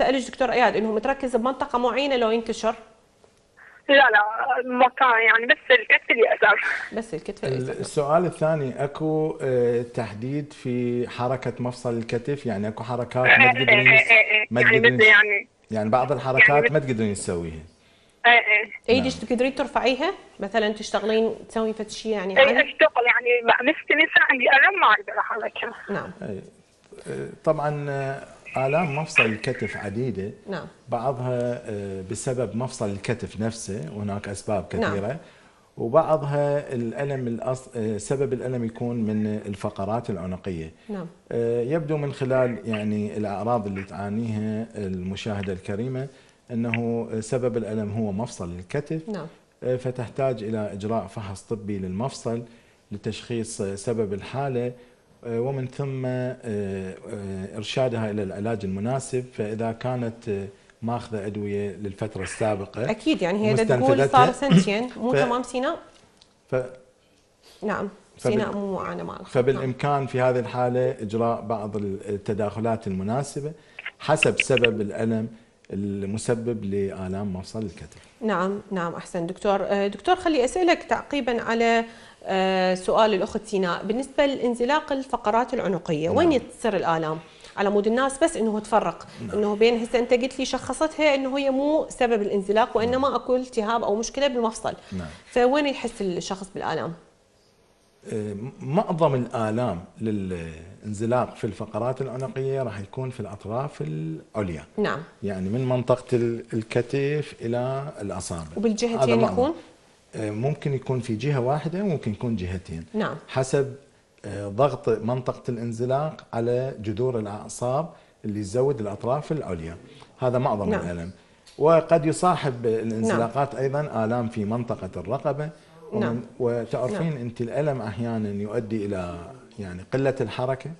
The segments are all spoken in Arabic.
سألك دكتور أياد إنه متركز بمنطقة معينة لو ينتشر لا لا مكان يعني بس الكتف اليسار بس الكتف الايسر السؤال الثاني أكو آه، تحديد في حركة مفصل الكتف؟ يعني أكو حركات ما إيه، تقدرين إيه، إيه، ما يعني تقدرين مثل يعني يعني بعض الحركات يعني ما تقدرين تسويها. إيه إيه. إيدك تقدرين ترفعيها؟ مثلا تشتغلين تسوي فد شيء يعني عادي اشتغل يعني مستنسة عندي ألم ما أقدر أحركها. نعم. أي. طبعا آه، آلام مفصل الكتف عديدة. نعم. بعضها آه، بسبب مفصل الكتف نفسه وهناك أسباب كثيرة. نعم. وبعضها الألم الأص... آه، سبب الألم يكون من الفقرات العنقية. نعم. آه، يبدو من خلال يعني الأعراض اللي تعانيها المشاهدة الكريمة أنه سبب الألم هو مفصل الكتف. نعم. فتحتاج إلى إجراء فحص طبي للمفصل لتشخيص سبب الحالة. ومن ثم آه، آه، إرشادها إلى العلاج المناسب فإذا كانت آه، ماخذة أدوية للفترة السابقة أكيد يعني هي تقول. صار سنتين مو ف- تمام سيناء ف... نعم فبال- سيناء مو معاناه مع الخط. فبالإمكان في هذه الحالة إجراء بعض التداخلات المناسبة حسب سبب الألم المسبب لآلام مفصل الكتف نعم نعم أحسن دكتور آه، دكتور خلي أسألك تعقيبا على آه، سؤال الأخت سيناء. بالنسبة لانزلاق الفقرات العنقية نعم. وين تصير الآلام؟ على مود الناس بس إنه تفرق إنه بين هسه أنت قلت لي شخصتها إنه هي مو سبب الانزلاق وإنما أكو التهاب أو مشكلة بالمفصل. نعم. فوين يحس الشخص بالآلام؟ آه، معظم الآلام للانزلاق في الفقرات العنقية راح يكون في الأطراف العليا. نعم. يعني من منطقة ال- الكتف إلى الأصابع. هذا وبالجهتين. يكون؟ آه، ممكن يكون في جهة واحدة وممكن يكون جهتين نعم حسب آه، ضغط منطقة الانزلاق على جذور الأعصاب اللي تزود الأطراف العليا هذا معظم نعم. الألم وقد يصاحب الانزلاقات أيضا آلام في منطقة الرقبة ومن نعم. وتعرفين نعم. أنت الألم أحيانا يؤدي إلى يعني قلة الحركة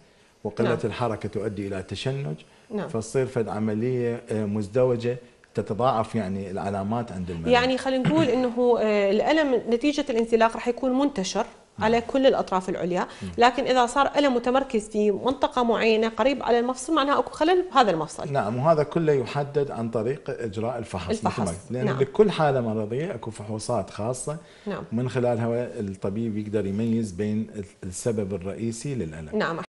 وقلة نعم. الحركة تؤدي إلى تشنج نعم. فتصير فد عملية آه، مزدوجة تتضاعف يعني العلامات عند المريض يعني خلينا نقول إنه آه، الألم نتيجة الانزلاق راح يكون منتشر على كل الأطراف العليا، لكن إذا صار ألم متمركز في منطقة معينة قريب على المفصل معناها أكو خلل بهذا المفصل. نعم وهذا كله يحدد عن طريق إجراء الفحص, الفحص،. لأن نعم. لكل حالة مرضية أكو فحوصات خاصة. نعم. من خلالها الطبيب يقدر يميز بين السبب الرئيسي للألم. نعم.